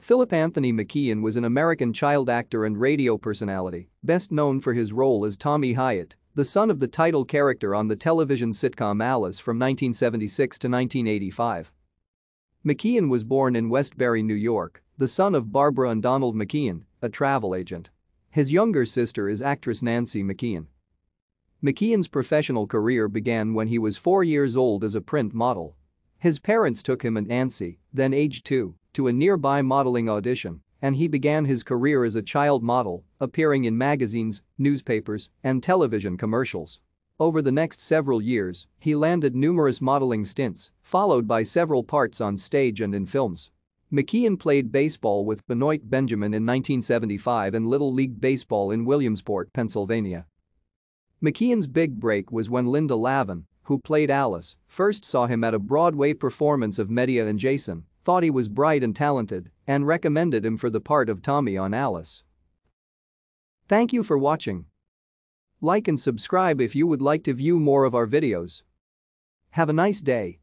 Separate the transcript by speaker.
Speaker 1: Philip Anthony McKeon was an American child actor and radio personality, best known for his role as Tommy Hyatt, the son of the title character on the television sitcom Alice from 1976 to 1985. McKeon was born in Westbury, New York, the son of Barbara and Donald McKeon, a travel agent. His younger sister is actress Nancy McKeon. McKeon's professional career began when he was four years old as a print model. His parents took him and Nancy, then age two, to a nearby modeling audition, and he began his career as a child model, appearing in magazines, newspapers, and television commercials. Over the next several years, he landed numerous modeling stints, followed by several parts on stage and in films. McKeon played baseball with Benoit Benjamin in 1975 and Little League Baseball in Williamsport, Pennsylvania. McKeon's big break was when Linda Lavin, who played Alice, first saw him at a Broadway performance of Medea and Jason thought he was bright and talented, and recommended him for the part of Tommy on Alice. Thank you for watching. Like and subscribe if you would like to view more of our videos. Have a nice day.